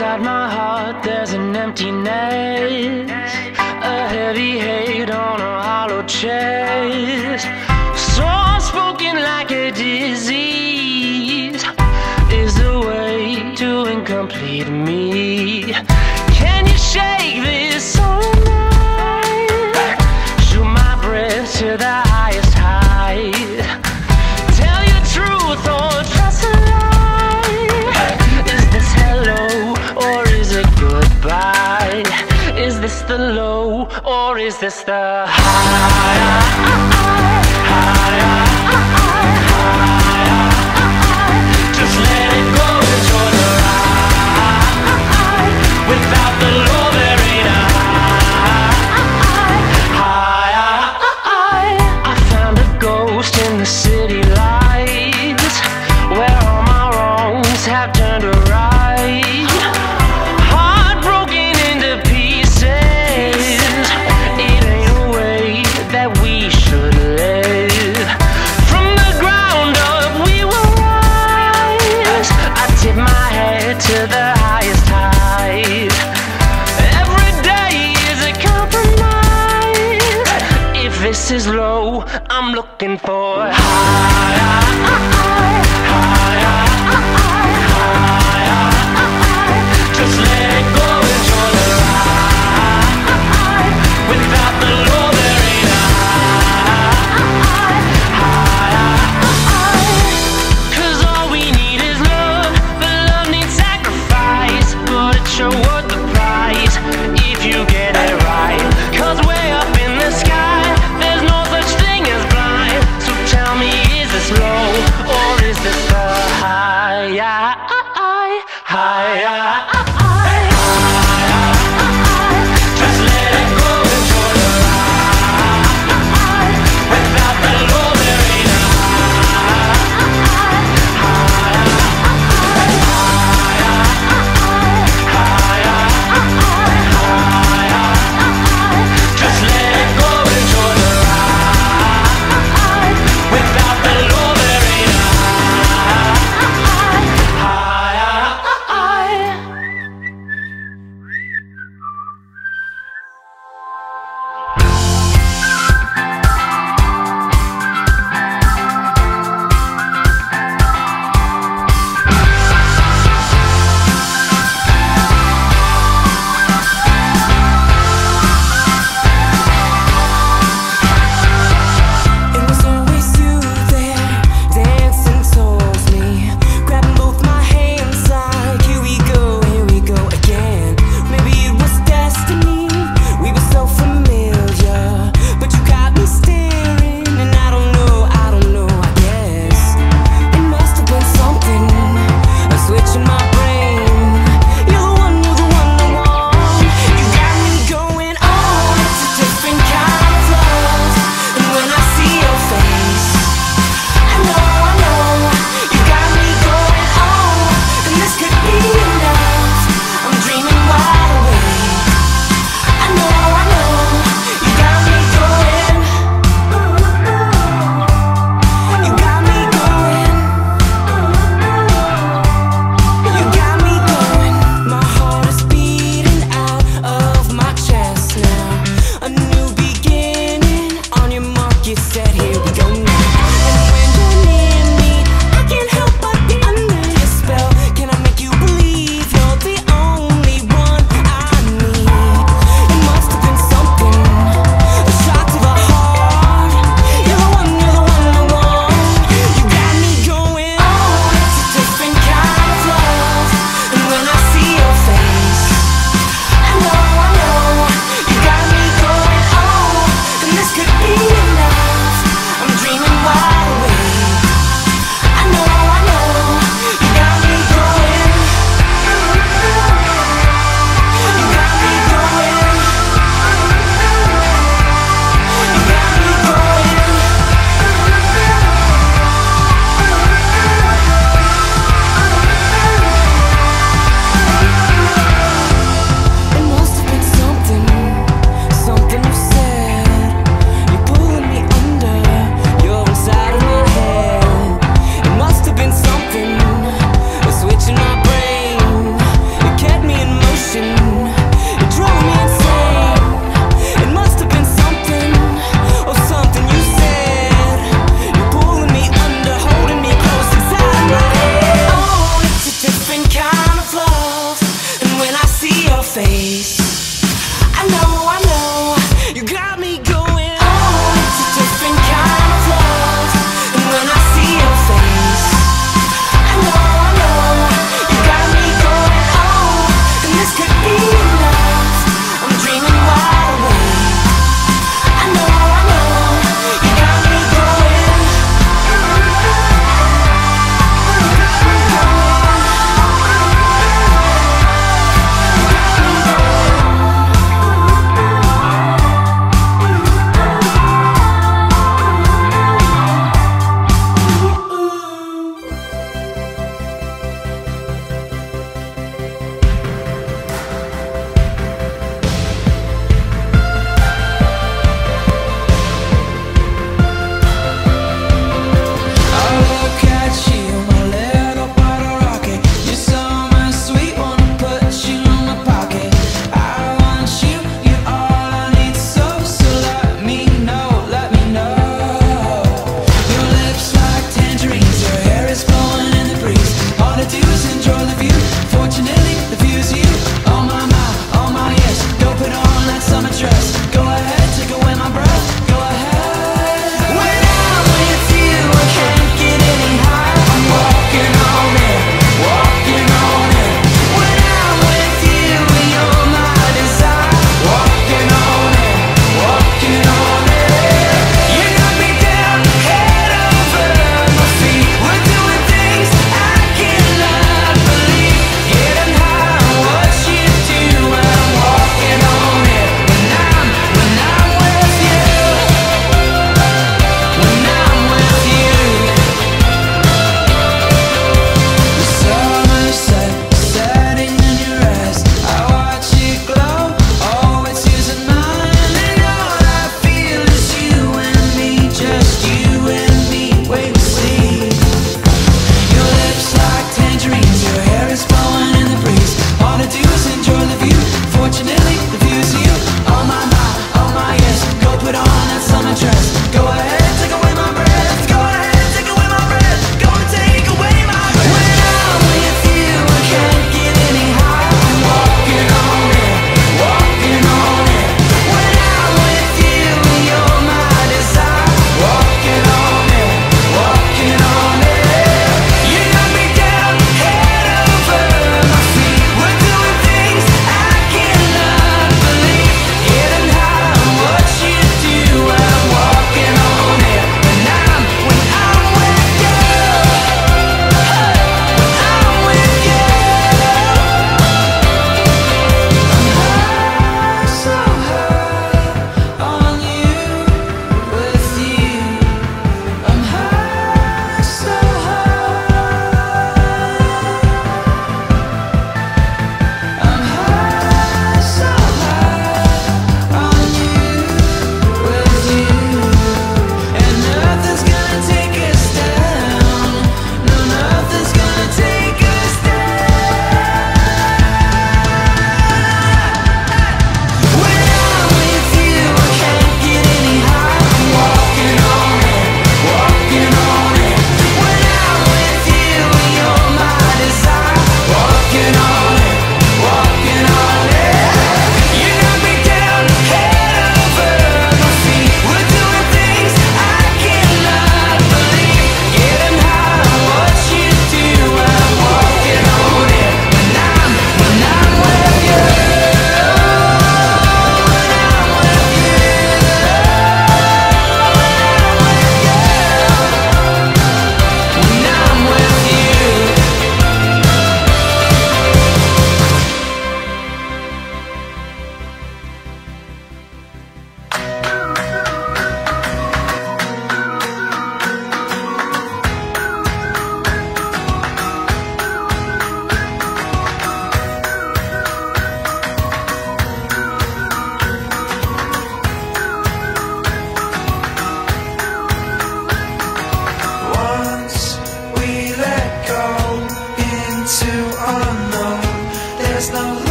Inside my heart there's an emptiness A heavy hate on a hollow chest. So spoken like a disease Is the way to incomplete me. is this the is low. I'm looking for high.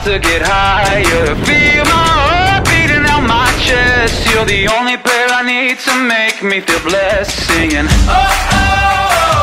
about to get higher. Feel my heart beating out my chest. You're the only prayer I need to make me feel blessed Singing, oh, oh, oh.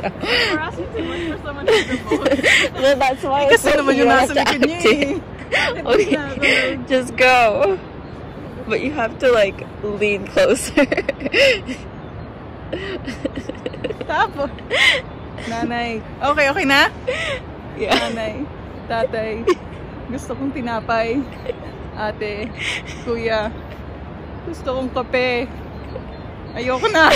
We're asking to look for someone who's divorced. well, that's why Kasi it's naman yung nasa likod. Okay, just go. But you have to like lean closer. Tapo. Nanay. Okay, okay na? Yeah. Nanay. Tatay. Gusto kong tinapay. Ate. Kuya. Gusto kong kape. Ayoko na.